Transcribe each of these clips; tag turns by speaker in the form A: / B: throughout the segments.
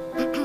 A: Mm-hmm.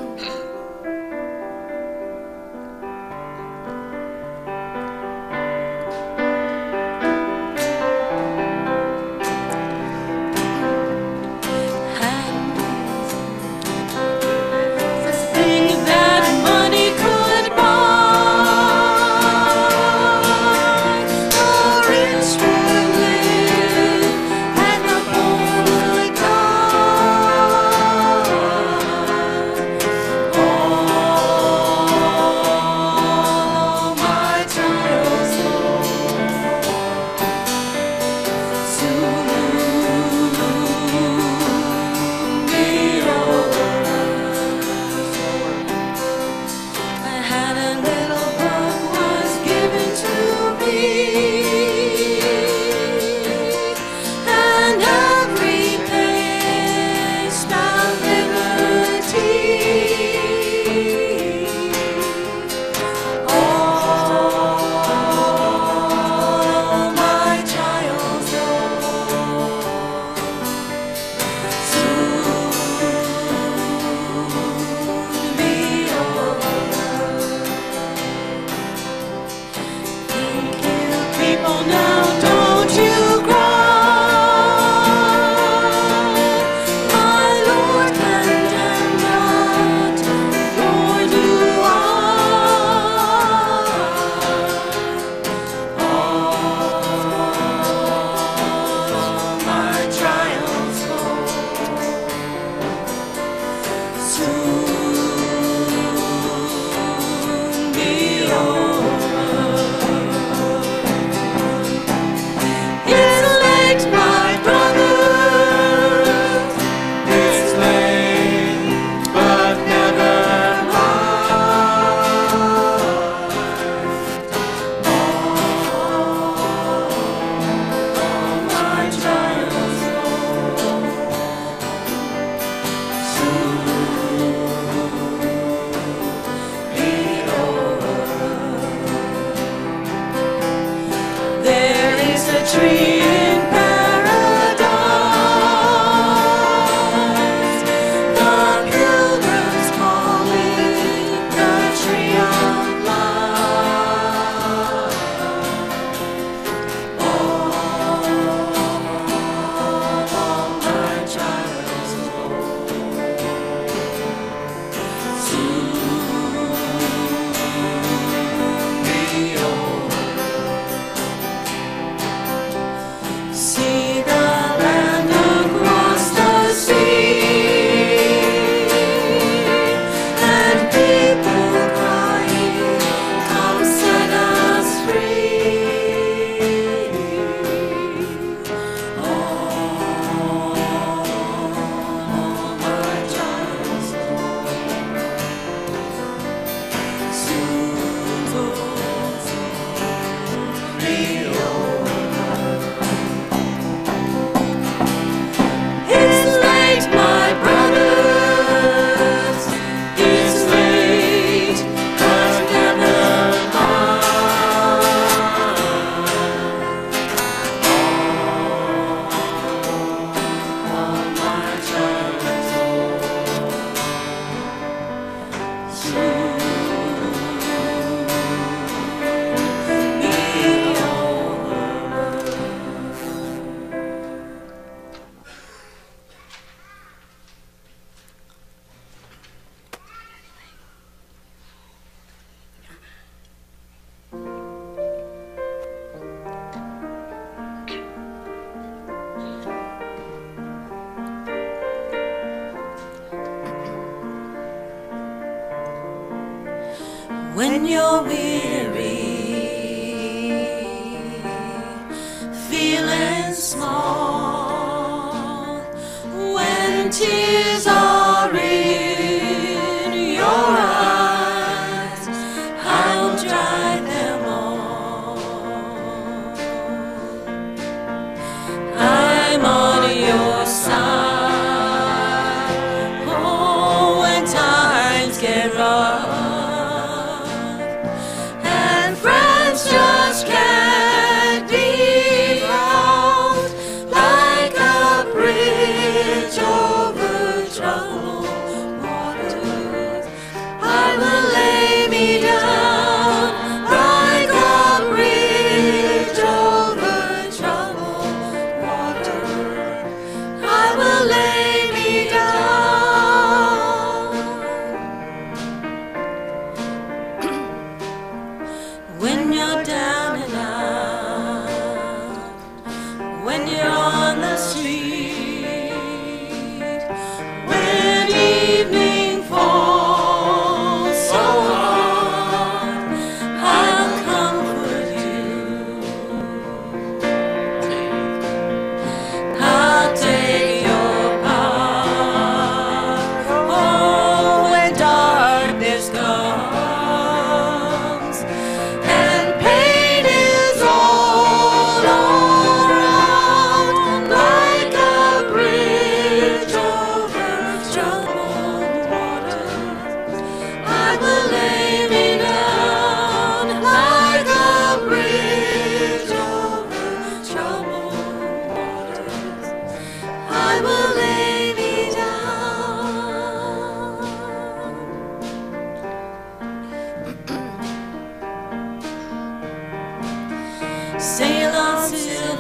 A: Sail on
B: to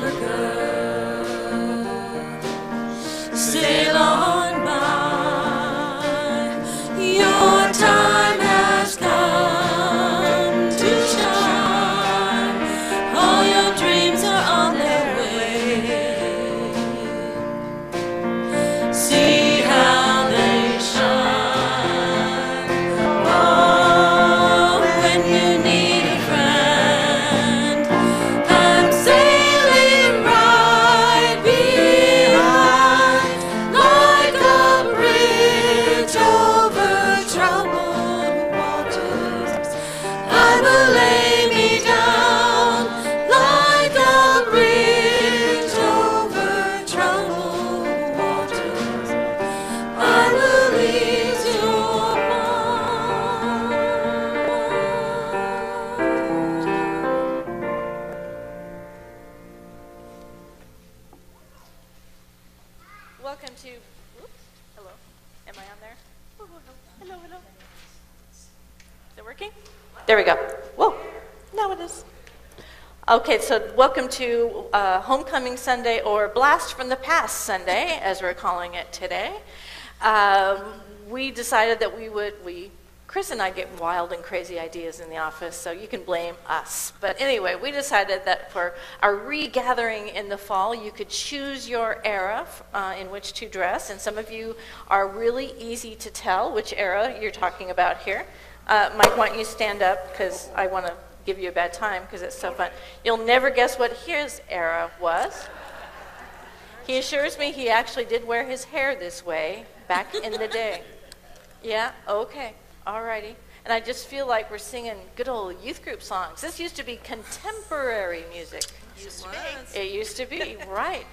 B: Okay, so welcome to uh, Homecoming Sunday or Blast from the Past Sunday, as we're calling it today. Um, we decided that we would, we, Chris and I get wild and crazy ideas in the office, so you can blame us. But anyway, we decided that for our regathering in the fall, you could choose your era uh, in which to dress, and some of you are really easy to tell which era you're talking about here. Uh, Mike, why don't you stand up, because I want to give you a bad time because it's so fun. You'll never guess what his era was. He assures me he actually did wear his hair this way back in the day. Yeah, okay, alrighty. And I just feel like we're singing good old youth group songs. This used to be contemporary music.
C: Used to be.
B: It used to be, right.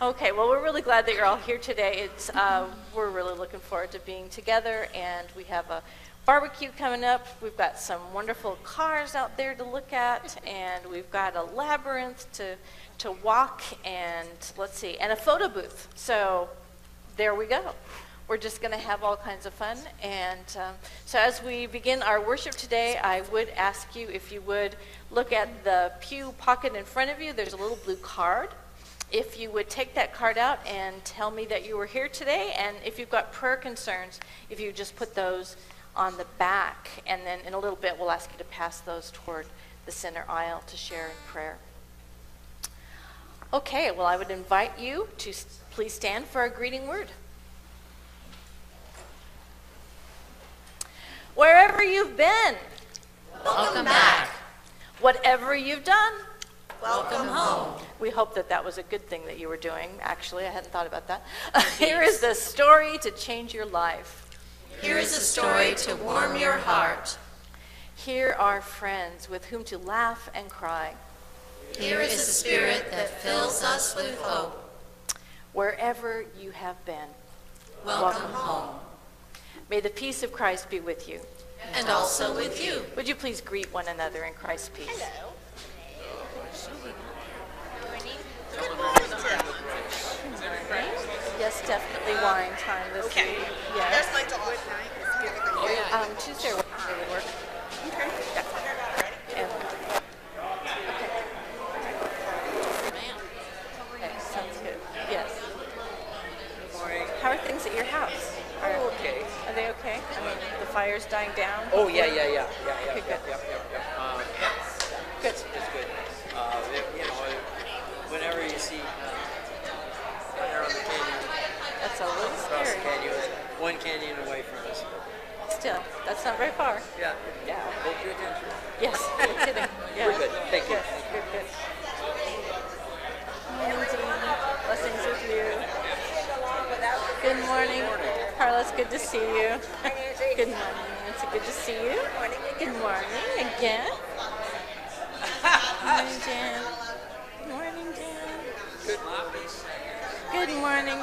B: Okay, well, we're really glad that you're all here today. It's, uh, we're really looking forward to being together, and we have a barbecue coming up. We've got some wonderful cars out there to look at, and we've got a labyrinth to, to walk, and let's see, and a photo booth. So there we go. We're just going to have all kinds of fun. And um, so as we begin our worship today, I would ask you if you would look at the pew pocket in front of you. There's a little blue card. If you would take that card out and tell me that you were here today, and if you've got prayer concerns, if you just put those on the back, and then in a little bit we'll ask you to pass those toward the center aisle to share in prayer. Okay, well, I would invite you to please stand for a greeting word. Wherever you've been,
C: Welcome back.
B: whatever you've done,
C: Welcome home.
B: we hope that that was a good thing that you were doing. Actually, I hadn't thought about that. Here is the story to change your life.
C: Here is a story to warm your heart.
B: Here are friends with whom to laugh and cry.
C: Here is a spirit that fills us with hope.
B: Wherever you have been,
C: Welcome home.
B: may the peace of Christ be with you.
C: And also with you.
B: Would you please greet one another in Christ's peace? Yes, definitely wine time this
D: Okay.
B: week.
D: There's
B: Yes.
D: my dog.
B: Um, Tuesday would work.
D: Okay.
B: And- Okay, sounds good. Yes. How are things at your house? Are,
E: Oh, okay.
B: Are they okay? I mean, the fire's dying down?
E: Oh, yeah, yeah, yeah, yeah, yeah,
B: Okay,
E: yeah,
B: good.
E: yeah, yeah, yeah. Um,
B: Good.
E: it's good. Uh, it- you know, whenever you see, uh,
B: A little
E: across
B: scary.
E: canyon, it's one canyon away from us.
B: Still, that's not very far.
E: Yeah, yeah, hold your attention.
B: Yes. Yeah.
E: We're good. Thank you.
B: Good, good, good. Morning, Dean. Blessings with you. Good morning. Carlos, good to see you. Good morning, Nancy. Good to see you. Good morning again. Morning, Jan. Morning, Jan. Good morning,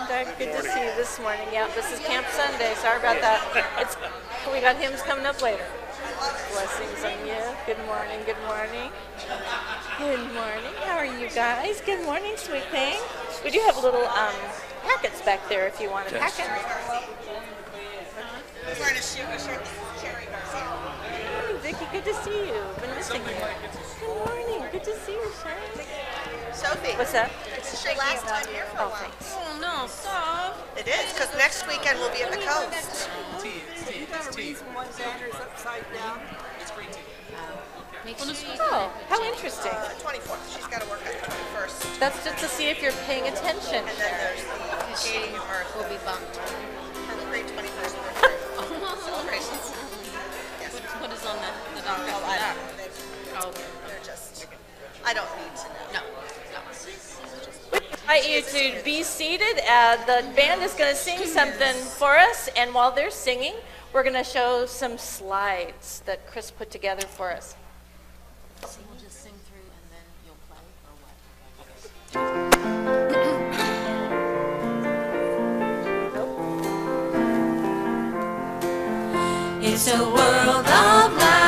B: Doug. Good to see you this morning. Yeah, this is Camp Sunday. Sorry about that. It's we got hymns coming up later. Blessings on you. Good morning. Good morning. Good morning. How are you guys? Good morning, sweet thing. We do have a little um, packets back there if you want a packet.
D: Trying to
B: Vicky. Good to see you. Been missing you. Good morning. Good to see you, Sharon.
D: Sophie,
B: What's up?
D: It's is your last time here for a
B: Oh,
D: while.
B: thanks.
C: Oh, no, stop.
D: It is, because next weekend we'll be at the coast.
C: Make sure you
B: Oh, how interesting.
D: Uh, 24th. She's got to work on the 21st.
B: That's just to see if you're paying attention.
D: And then there's
C: because she
D: Katie and Earth
C: will be bumped. What is on the, the docket
D: Oh, I don't know. They-
C: Oh, okay.
D: They're just, I don't need to know.
C: No. no.
B: invite you to be seated. Uh, the band is going to sing something for us, and while they're singing, we're going to show some slides that Chris put together for us.
C: So you'll just sing through and then you'll play or what?
A: It's a world of laughter,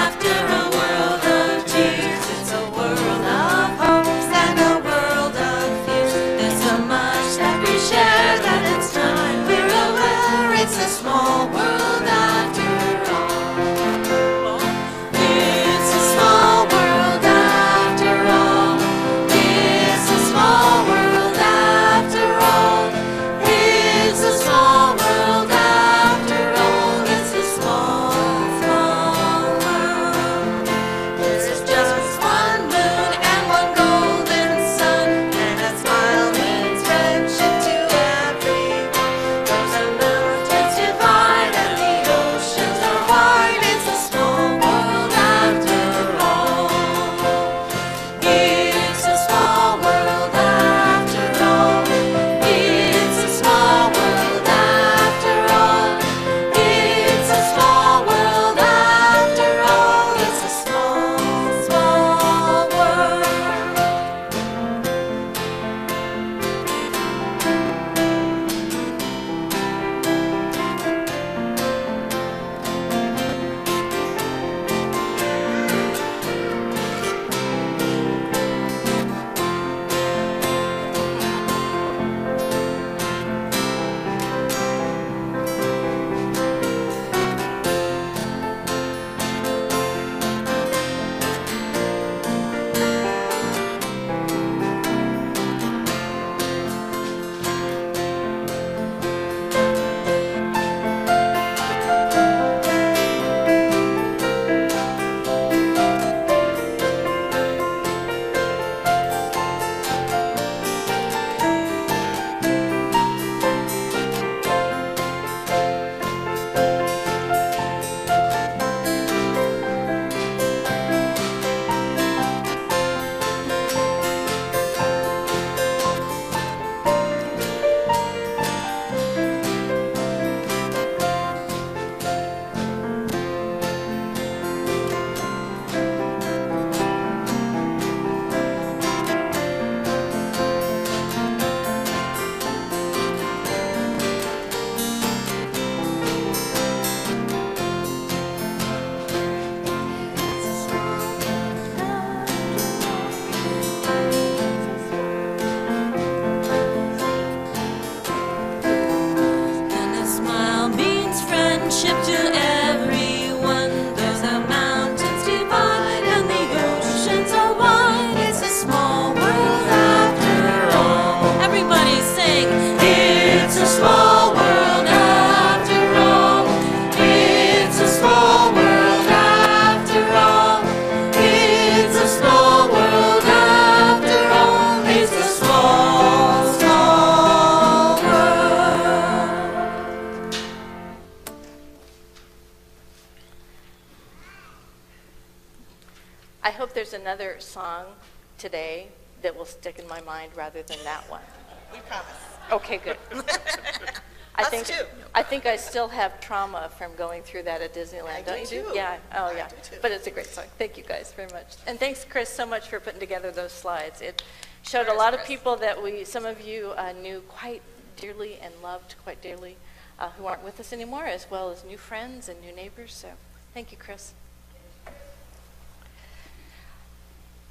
B: I think still have trauma from going through that at Disneyland.
D: I
B: Don't
D: do
B: you
D: too.
B: Yeah. Oh,
D: I
B: yeah.
D: do too.
B: But it's a great song. Thank you guys very much. And thanks, Chris, so much for putting together those slides. It showed a
D: Where's
B: lot of
D: Chris?
B: people that we, some of you uh, knew quite dearly and loved quite dearly, uh, who aren't with us anymore, as well as new friends and new neighbors. So, thank you, Chris.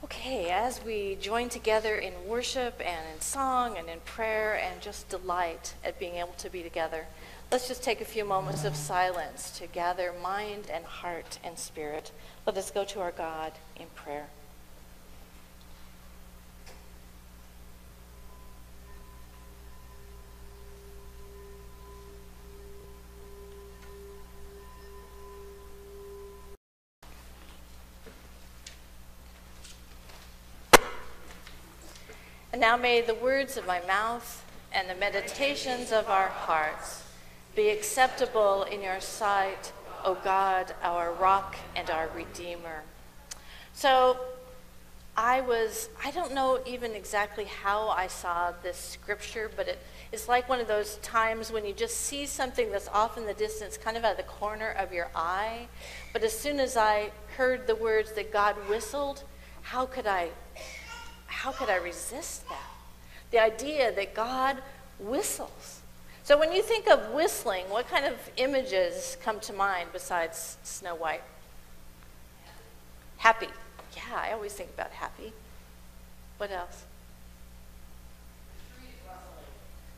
B: Okay, as we join together in worship and in song and in prayer and just delight at being able to be together, let's just take a few moments of silence to gather mind and heart and spirit. Let us go to our God in prayer. And now may the words of my mouth and the meditations of our hearts be acceptable in your sight, O God, our rock and our redeemer. So I was, I don't know even exactly how I saw this scripture, but it, it's like one of those times when you just see something that's off in the distance, kind of out of the corner of your eye. But as soon as I heard the words that God whistled, how could I how could I resist that? The idea that God whistles. So when you think of whistling, what kind of images come to mind besides Snow White? Happy. Yeah, I always think about happy. What else?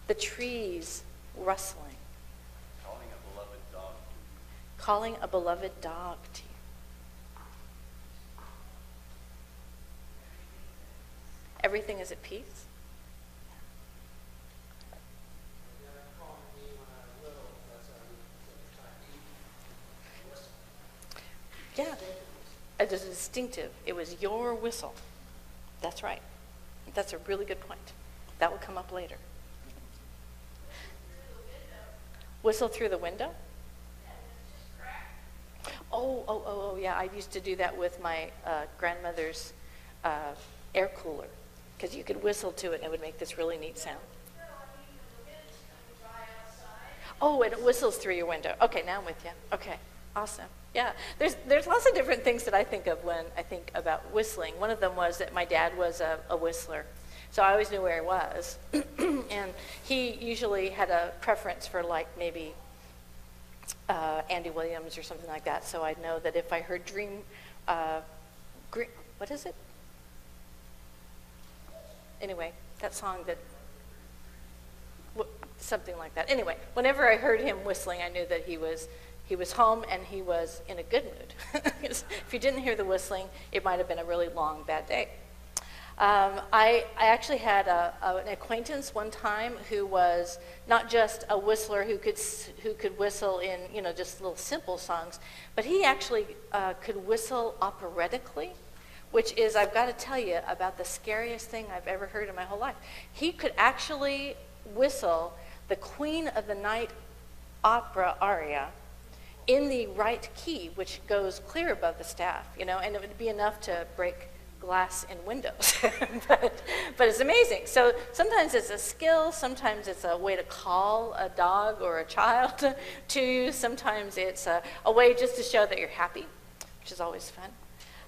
B: The trees rustling.
F: Calling a beloved dog. to you.
B: Calling a beloved dog to you. Everything is at peace. Yeah, it is distinctive. It was your whistle. That's right. That's a really good point. That will come up later. Whistle through the window? Oh, oh, oh, oh, yeah. I used to do that with my uh, grandmother's uh, air cooler because you could whistle to it and it would make this really neat sound. Oh, and it whistles through your window. Okay, now I'm with you. Okay, awesome. Yeah, there's there's lots of different things that I think of when I think about whistling. One of them was that my dad was a, a whistler, so I always knew where he was, and he usually had a preference for like maybe uh, Andy Williams or something like that. So I'd know that if I heard Dream, uh, what is it? Anyway, that song that, something like that. Anyway, whenever I heard him whistling, I knew that he was he was home and he was in a good mood. if you didn't hear the whistling, it might have been a really long bad day. Um, I, I actually had a, a, an acquaintance one time who was not just a whistler who could, who could whistle in, you know, just little simple songs, but he actually uh, could whistle operatically, which is, I've got to tell you, about the scariest thing I've ever heard in my whole life. He could actually whistle the Queen of the Night opera aria in the right key, which goes clear above the staff, you know, and it would be enough to break glass in windows. but, but it's amazing. So sometimes it's a skill, sometimes it's a way to call a dog or a child to you, sometimes it's a, a way just to show that you're happy, which is always fun.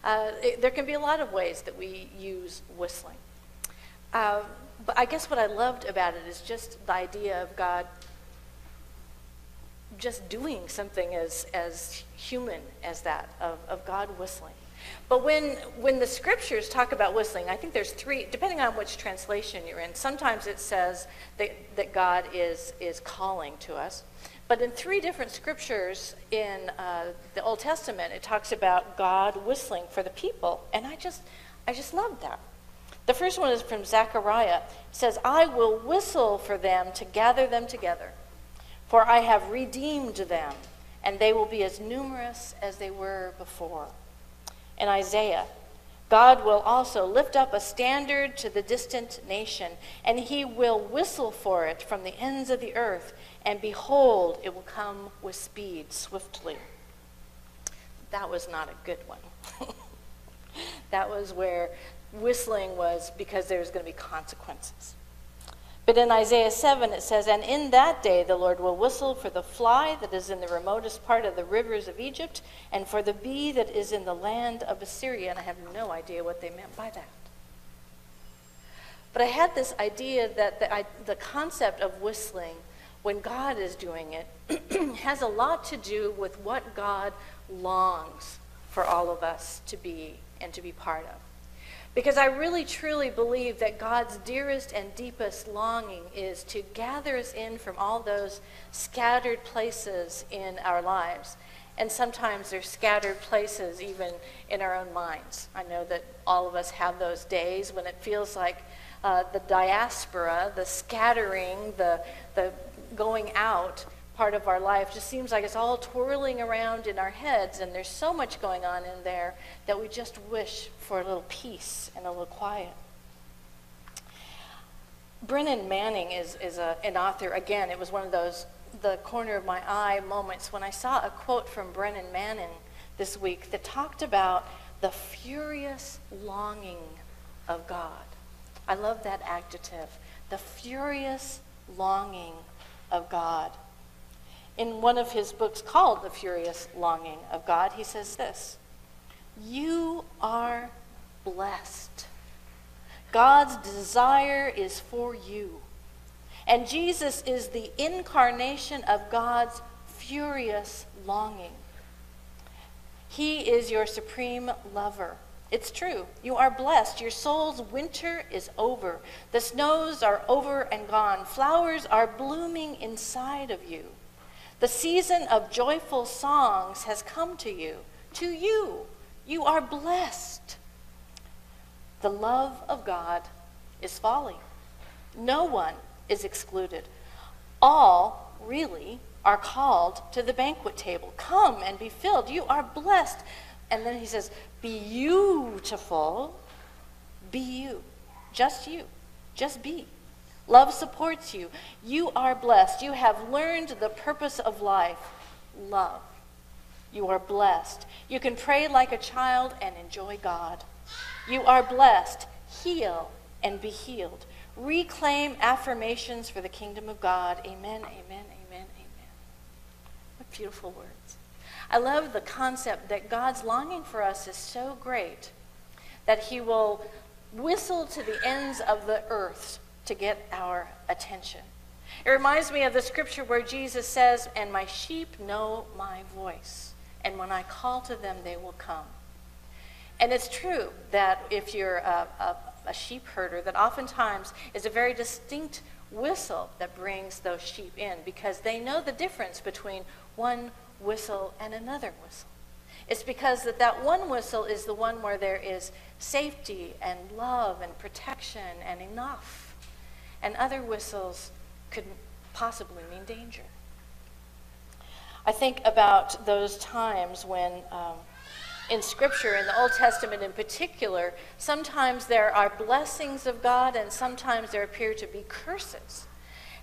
B: Uh, it- there can be a lot of ways that we use whistling. Um, but I guess what I loved about it is just the idea of God just doing something as, as human as that, of, of God whistling. But when, when the scriptures talk about whistling, I think there's three, depending on which translation you're in, sometimes it says that, that God is, is calling to us. But in three different scriptures in uh, the Old Testament, it talks about God whistling for the people, and I just, I just love that. The first one is from Zechariah. It says, "I will whistle for them to gather them together, for I have redeemed them, and they will be as numerous as they were before." In Isaiah, God will also lift up a standard to the distant nation, and he will whistle for it from the ends of the earth, and behold, it will come with speed, swiftly. That was not a good one. that was where whistling was because there was going to be consequences. But in Isaiah 7, it says, And in that day the Lord will whistle for the fly that is in the remotest part of the rivers of Egypt, and for the bee that is in the land of Assyria. And I have no idea what they meant by that. But I had this idea that the, I, the concept of whistling, when God is doing it, has a lot to do with what God longs for all of us to be and to be part of. Because I really truly believe that God's dearest and deepest longing is to gather us in from all those scattered places in our lives. And sometimes there's scattered places even in our own minds. I know that all of us have those days when it feels like uh, the diaspora, the scattering, the, the going out part of our life just seems like it's all twirling around in our heads, and there's so much going on in there that we just wish for a little peace and a little quiet. Brennan Manning is, is a, an author. Again, it was one of those the corner of my eye moments when I saw a quote from Brennan Manning this week that talked about the furious longing of God. I love that adjective. The furious longing of God in one of his books called The Furious Longing of God, he says this You are blessed. God's desire is for you. And Jesus is the incarnation of God's furious longing. He is your supreme lover. It's true. You are blessed. Your soul's winter is over. The snows are over and gone. Flowers are blooming inside of you. The season of joyful songs has come to you. To you, you are blessed. The love of God is falling. No one is excluded. All, really, are called to the banquet table. Come and be filled. You are blessed. And then he says, Beautiful. Be you. Just you. Just be. Love supports you. You are blessed. You have learned the purpose of life love. You are blessed. You can pray like a child and enjoy God. You are blessed. Heal and be healed. Reclaim affirmations for the kingdom of God. Amen, amen, amen, amen. What beautiful words. I love the concept that God's longing for us is so great that He will whistle to the ends of the earth to get our attention. It reminds me of the scripture where Jesus says, And my sheep know my voice, and when I call to them, they will come. And it's true that if you're a, a, a sheep herder, that oftentimes is a very distinct whistle that brings those sheep in because they know the difference between one whistle and another whistle. It's because that, that one whistle is the one where there is safety and love and protection and enough and other whistles could possibly mean danger. I think about those times when, um, in Scripture, in the Old Testament in particular, sometimes there are blessings of God and sometimes there appear to be curses.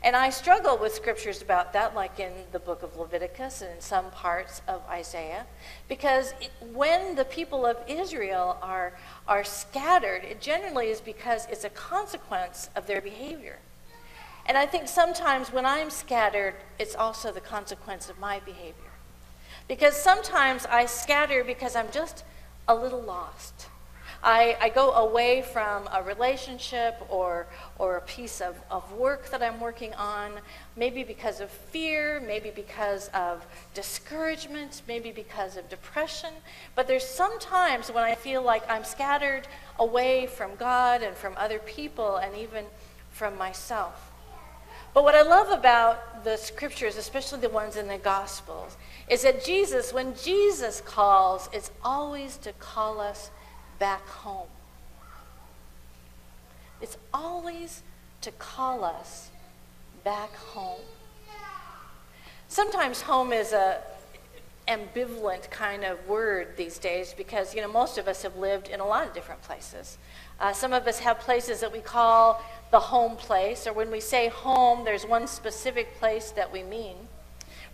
B: And I struggle with scriptures about that, like in the book of Leviticus and in some parts of Isaiah, because it, when the people of Israel are, are scattered, it generally is because it's a consequence of their behavior. And I think sometimes when I'm scattered, it's also the consequence of my behavior. Because sometimes I scatter because I'm just a little lost. I, I go away from a relationship or, or a piece of, of work that I'm working on, maybe because of fear, maybe because of discouragement, maybe because of depression. But there's some times when I feel like I'm scattered away from God and from other people and even from myself. But what I love about the scriptures, especially the ones in the Gospels, is that Jesus, when Jesus calls, it's always to call us back home. It's always to call us back home. Sometimes home is a ambivalent kind of word these days because you know most of us have lived in a lot of different places. Uh, some of us have places that we call the home place, or when we say home, there's one specific place that we mean.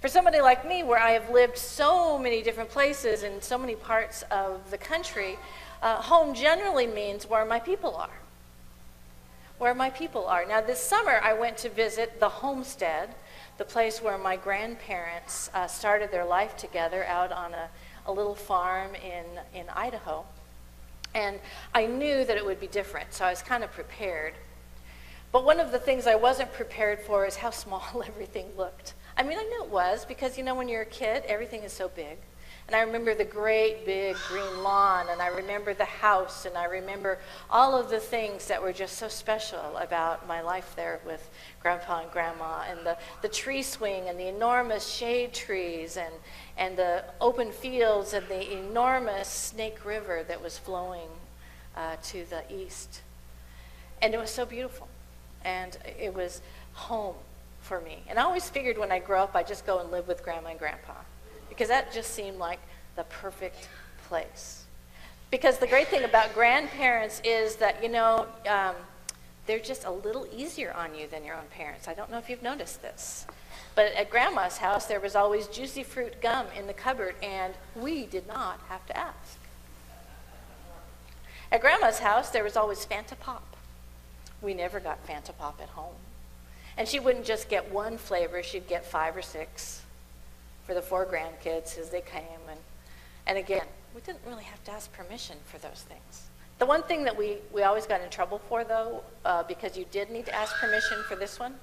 B: For somebody like me, where I have lived so many different places in so many parts of the country, uh, home generally means where my people are. Where my people are. Now, this summer, I went to visit the homestead, the place where my grandparents uh, started their life together out on a, a little farm in, in Idaho. And I knew that it would be different, so I was kind of prepared. But one of the things I wasn't prepared for is how small everything looked. I mean, I knew it was because, you know, when you're a kid, everything is so big. And I remember the great big green lawn, and I remember the house, and I remember all of the things that were just so special about my life there with Grandpa and Grandma, and the, the tree swing, and the enormous shade trees, and, and the open fields, and the enormous Snake River that was flowing uh, to the east. And it was so beautiful. And it was home for me. And I always figured when I grow up, I'd just go and live with Grandma and Grandpa because that just seemed like the perfect place. Because the great thing about grandparents is that, you know, um, they're just a little easier on you than your own parents. I don't know if you've noticed this. But at grandma's house, there was always juicy fruit gum in the cupboard, and we did not have to ask. At grandma's house, there was always Fanta Pop. We never got Fanta Pop at home. And she wouldn't just get one flavor, she'd get five or six for the four grandkids as they came. And, and again, we didn't really have to ask permission for those things. The one thing that we, we always got in trouble for, though, uh, because you did need to ask permission for this one,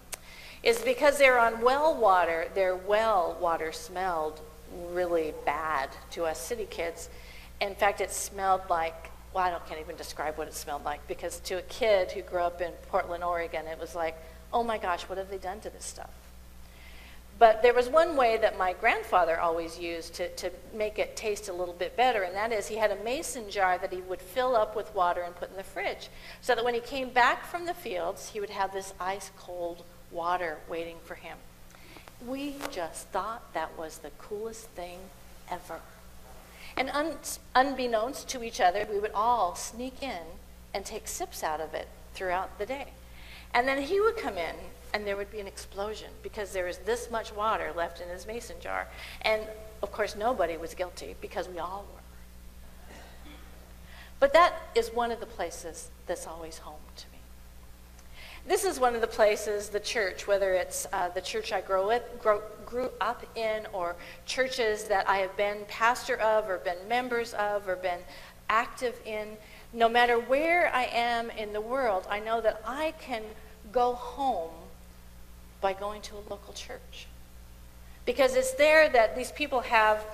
B: is because they're on well water, their well water smelled really bad to us city kids. In fact, it smelled like, well, I don't, can't even describe what it smelled like, because to a kid who grew up in Portland, Oregon, it was like, oh my gosh, what have they done to this stuff? But there was one way that my grandfather always used to, to make it taste a little bit better, and that is he had a mason jar that he would fill up with water and put in the fridge. So that when he came back from the fields, he would have this ice cold water waiting for him. We just thought that was the coolest thing ever. And un- unbeknownst to each other, we would all sneak in and take sips out of it throughout the day. And then he would come in and there would be an explosion because there is this much water left in his mason jar. And of course, nobody was guilty because we all were. But that is one of the places that's always home to me. This is one of the places, the church, whether it's uh, the church I grow with, grow, grew up in or churches that I have been pastor of or been members of or been active in, no matter where I am in the world, I know that I can go home by going to a local church. Because it's there that these people have,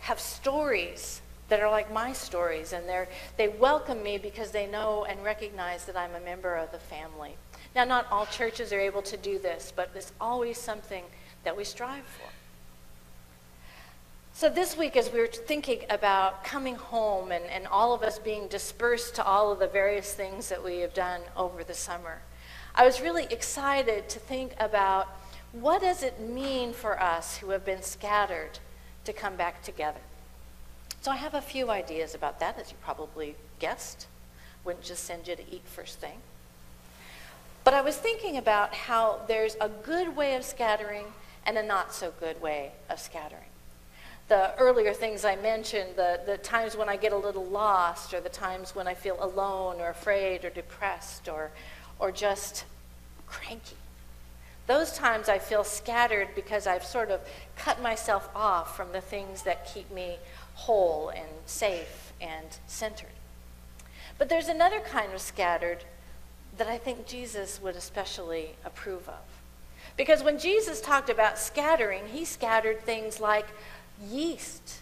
B: have stories that are like my stories, and they're, they welcome me because they know and recognize that I'm a member of the family. Now, not all churches are able to do this, but it's always something that we strive for. So, this week, as we were thinking about coming home and, and all of us being dispersed to all of the various things that we have done over the summer, I was really excited to think about what does it mean for us who have been scattered to come back together. So I have a few ideas about that, as you probably guessed. Wouldn't just send you to eat first thing. But I was thinking about how there's a good way of scattering and a not so good way of scattering. The earlier things I mentioned, the, the times when I get a little lost, or the times when I feel alone or afraid or depressed or or just cranky. Those times I feel scattered because I've sort of cut myself off from the things that keep me whole and safe and centered. But there's another kind of scattered that I think Jesus would especially approve of. Because when Jesus talked about scattering, he scattered things like yeast,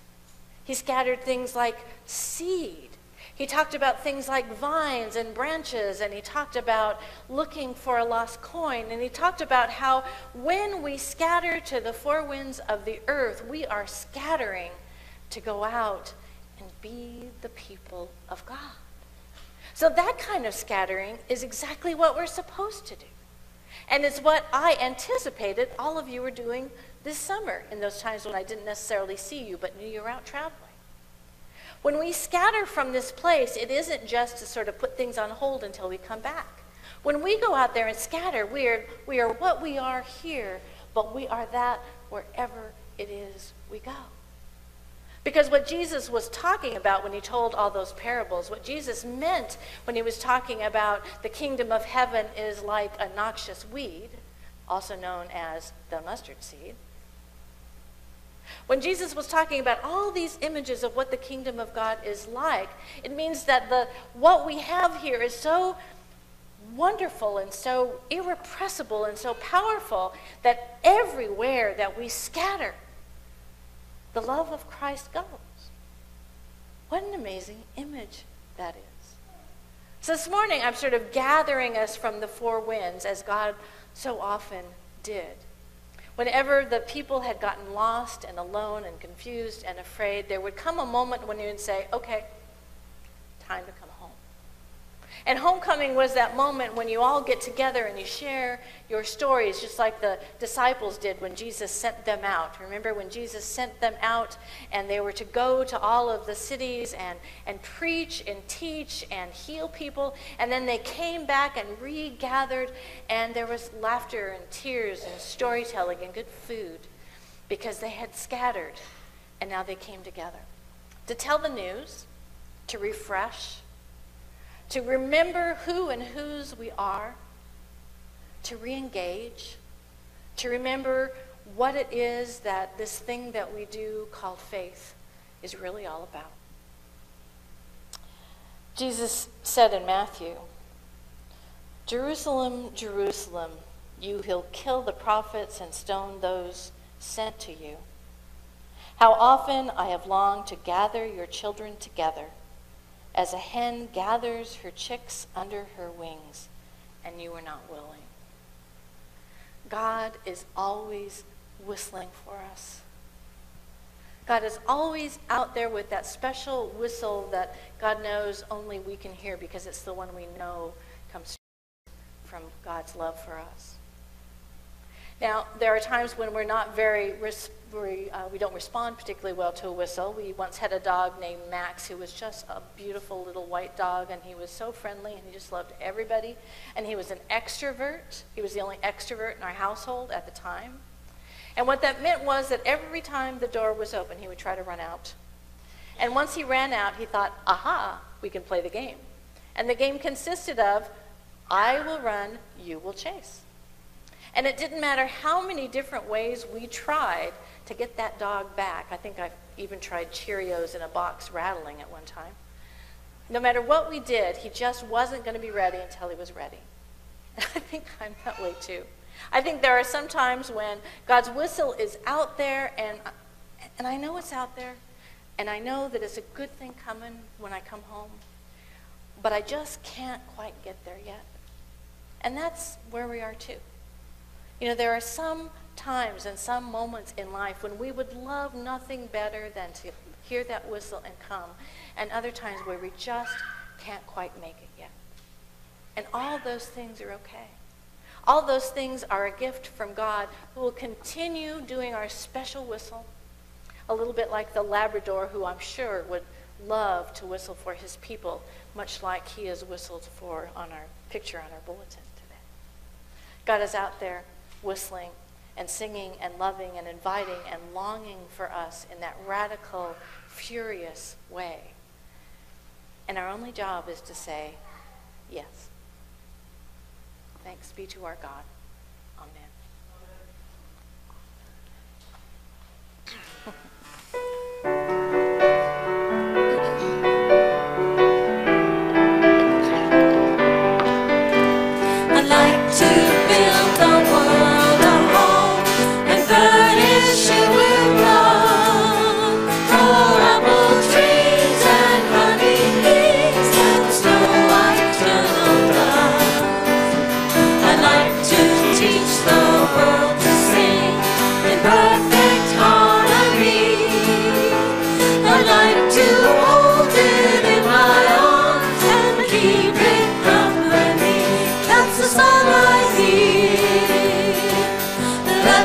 B: he scattered things like seed, He talked about things like vines and branches, and he talked about looking for a lost coin, and he talked about how when we scatter to the four winds of the earth, we are scattering to go out and be the people of God. So that kind of scattering is exactly what we're supposed to do. And it's what I anticipated all of you were doing this summer in those times when I didn't necessarily see you but knew you were out traveling. When we scatter from this place, it isn't just to sort of put things on hold until we come back. When we go out there and scatter, we are, we are what we are here, but we are that wherever it is we go. Because what Jesus was talking about when he told all those parables, what Jesus meant when he was talking about the kingdom of heaven is like a noxious weed, also known as the mustard seed. When Jesus was talking about all these images of what the kingdom of God is like, it means that the what we have here is so wonderful and so irrepressible and so powerful that everywhere that we scatter, the love of Christ goes. What an amazing image that is. So this morning, I'm sort of gathering us from the four winds as God so often did. Whenever the people had gotten lost and alone and confused and afraid, there would come a moment when you would say, okay, time to come. And homecoming was that moment when you all get together and you share your stories, just like the disciples did when Jesus sent them out. Remember when Jesus sent them out and they were to go to all of the cities and, and preach and teach and heal people. And then they came back and regathered, and there was laughter and tears and storytelling and good food because they had scattered and now they came together to tell the news, to refresh to remember who and whose we are, to re engage, to remember what it is that this thing that we do called faith is really all about. Jesus said in Matthew, Jerusalem, Jerusalem, you who kill the prophets and stone those sent to you. How often I have longed to gather your children together as a hen gathers her chicks under her wings, and you are not willing. God is always whistling for us. God is always out there with that special whistle that God knows only we can hear because it's the one we know comes from God's love for us. Now, there are times when we're not very, we, uh, we don't respond particularly well to a whistle. We once had a dog named Max who was just a beautiful little white dog, and he was so friendly, and he just loved everybody. And he was an extrovert. He was the only extrovert in our household at the time. And what that meant was that every time the door was open, he would try to run out. And once he ran out, he thought, aha, we can play the game. And the game consisted of, I will run, you will chase. And it didn't matter how many different ways we tried to get that dog back. I think I even tried Cheerios in a box rattling at one time. No matter what we did, he just wasn't going to be ready until he was ready. I think I'm that way too. I think there are some times when God's whistle is out there, and, and I know it's out there, and I know that it's a good thing coming when I come home, but I just can't quite get there yet. And that's where we are too. You know, there are some times and some moments in life when we would love nothing better than to hear that whistle and come, and other times where we just can't quite make it yet. And all those things are okay. All those things are a gift from God who will continue doing our special whistle, a little bit like the Labrador, who I'm sure would love to whistle for his people, much like he has whistled for on our picture on our bulletin today. God is out there whistling and singing and loving and inviting and longing for us in that radical, furious way. And our only job is to say, yes. Thanks be to our God. Amen.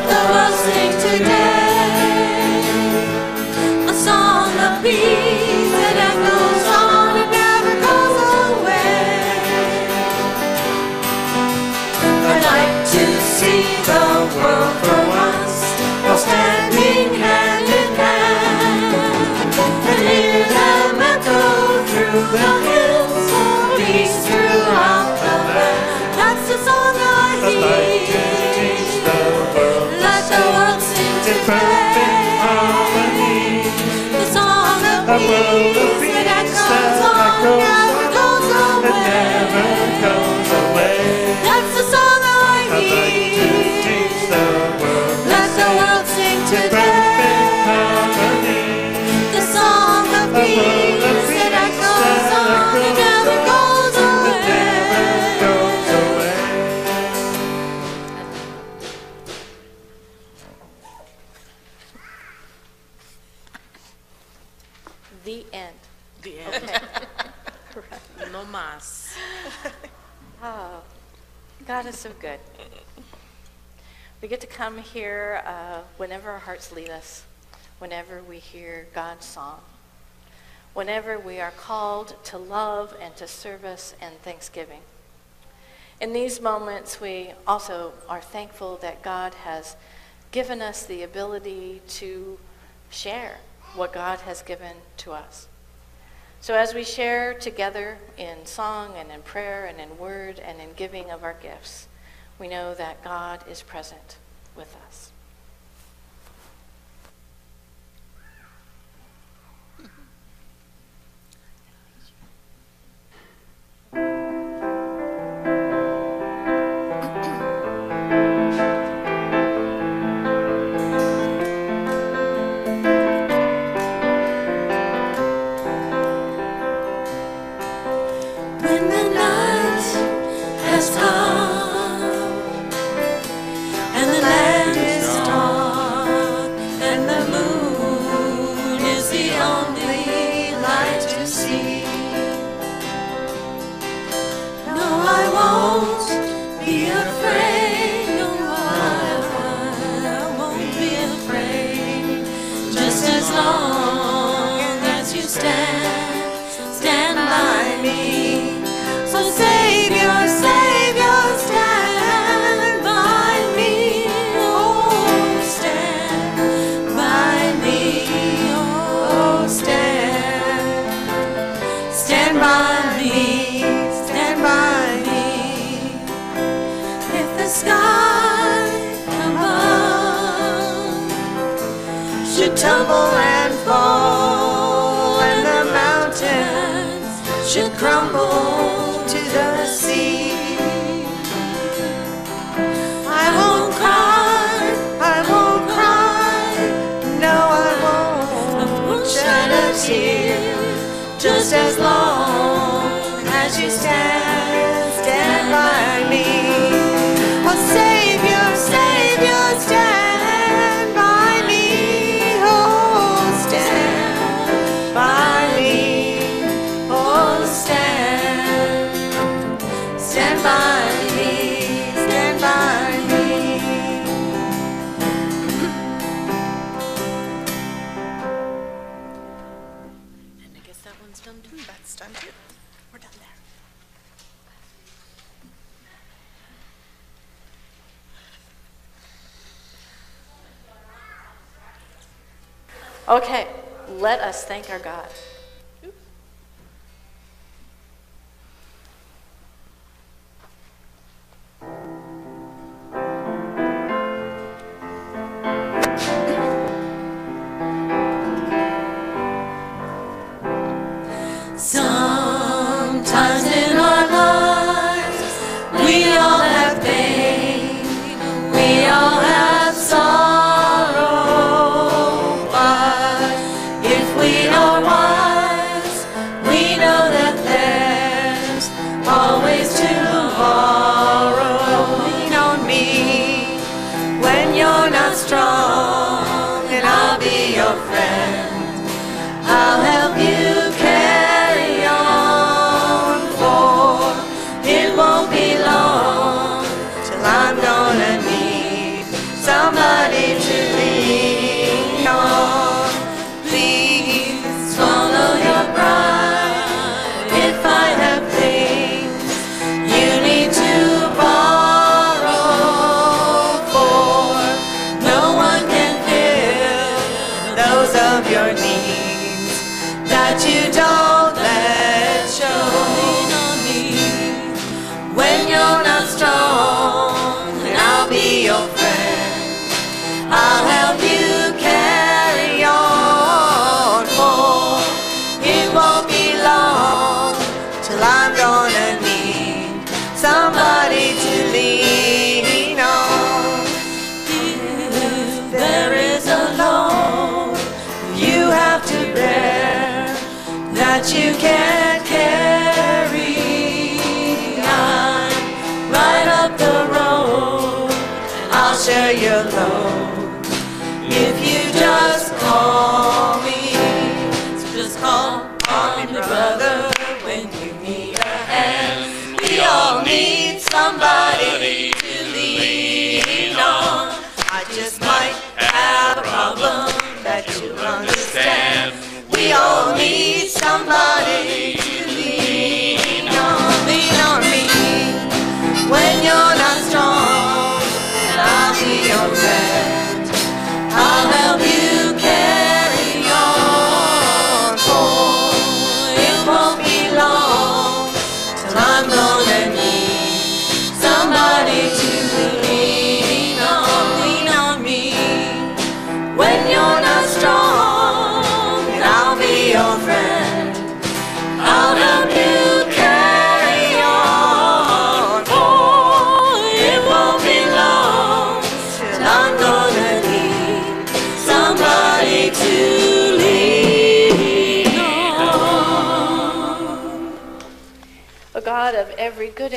A: the
G: rustic
A: today. God is so good. We get to come here uh, whenever our hearts lead us, whenever we hear God's song, whenever we are called to love and to service and thanksgiving. In these moments, we also are thankful that God has given us the ability to share what God has given to us. So as we share together in song and in prayer and in word and in giving of our gifts, we know that God is present with us.
D: just as long.
A: Okay, let us thank our God.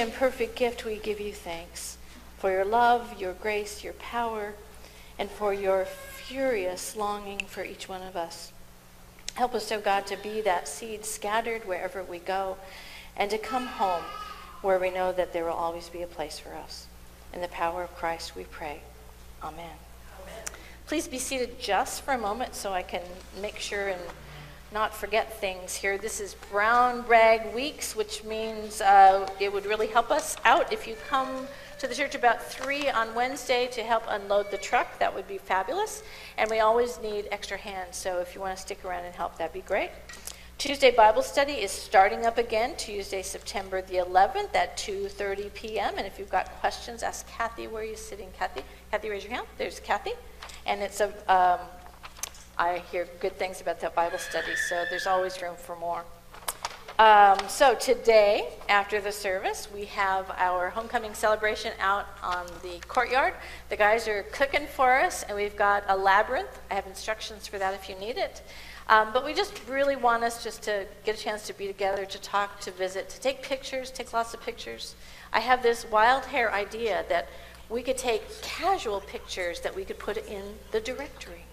D: And
B: perfect gift, we give you thanks for your love, your grace, your power, and for your furious longing for each one of us. Help us, O God, to be that seed scattered wherever we go and to come home where we know that there will always be a place for us. In the power of Christ we pray. Amen. Please be seated just for a moment so I can make sure and not forget things here. This is Brown Rag Weeks, which means uh, it would really help us out if you come to the church about 3 on Wednesday to help unload the truck. That would be fabulous. And we always need extra hands, so if you want to stick around and help, that'd be great. Tuesday Bible study is starting up again Tuesday, September the 11th at 2:30 p.m. And if you've got questions, ask Kathy. Where are you sitting, Kathy? Kathy, raise your hand. There's Kathy. And it's a, um, I hear good things about that Bible study, so there's always room for more. Um, so today, after the service, we have our homecoming celebration out on the courtyard. The guys are cooking for us, and we've got a labyrinth. I have instructions for that if you need it. Um, but we just really want us just to get a chance to be together, to talk, to visit, to take pictures, take lots of pictures. I have this wild hair idea that we could take casual pictures that we could put in the directory.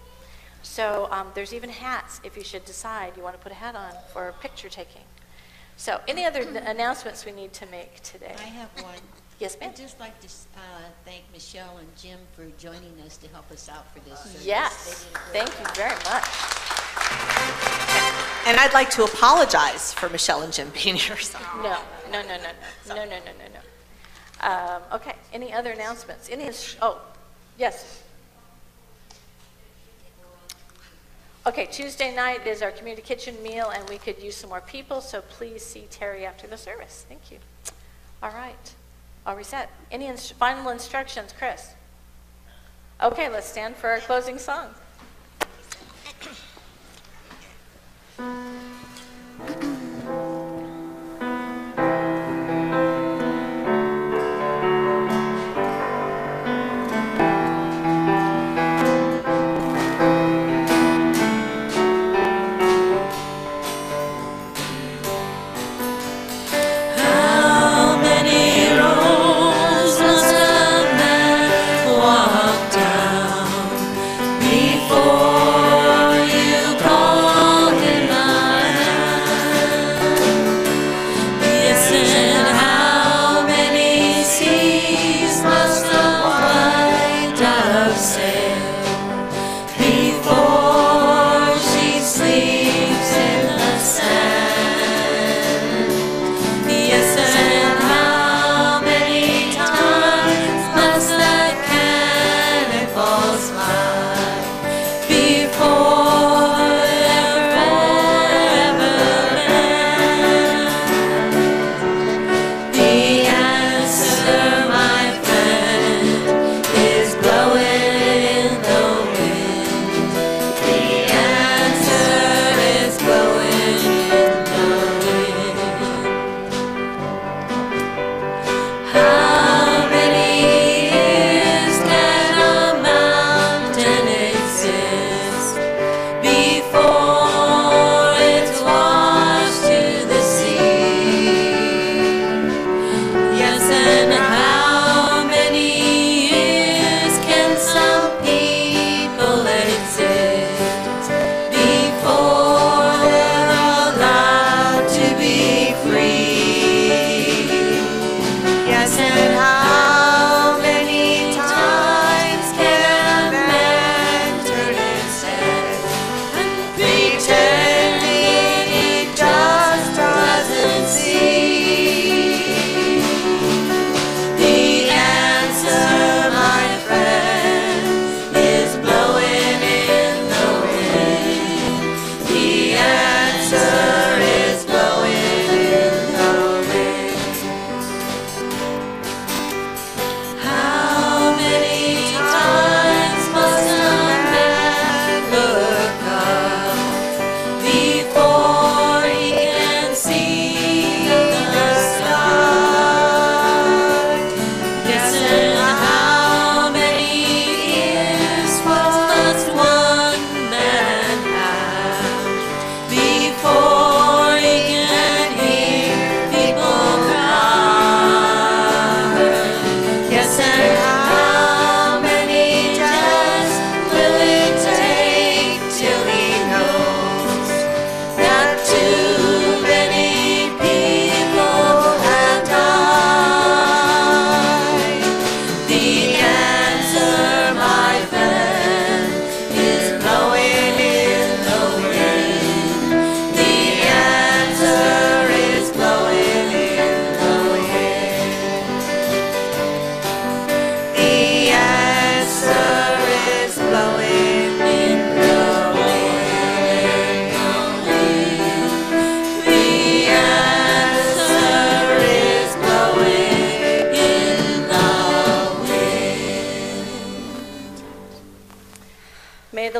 B: So um, there's even hats if you should decide you want to put a hat on for picture taking. So any other announcements we need to make today?
H: I have one.
B: Yes, ma'am.
H: I'd just like to uh, thank Michelle and Jim for joining us to help us out for this. Service.
B: Yes, thank
H: job.
B: you very much.
D: And I'd like to apologize for Michelle and Jim being here. So.
B: No, no, no, no, no, no, no, no, no, no. Um, okay, any other announcements? Any, oh, yes. Okay, Tuesday night is our community kitchen meal, and we could use some more people, so please see Terry after the service. Thank you. All right, all reset. Any ins- final instructions, Chris? Okay, let's stand for our closing song.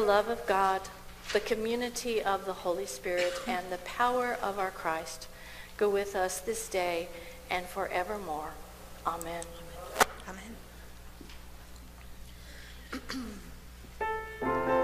B: Love of God, the community of the Holy Spirit, and the power of our Christ go with us this day and forevermore. Amen.
D: Amen.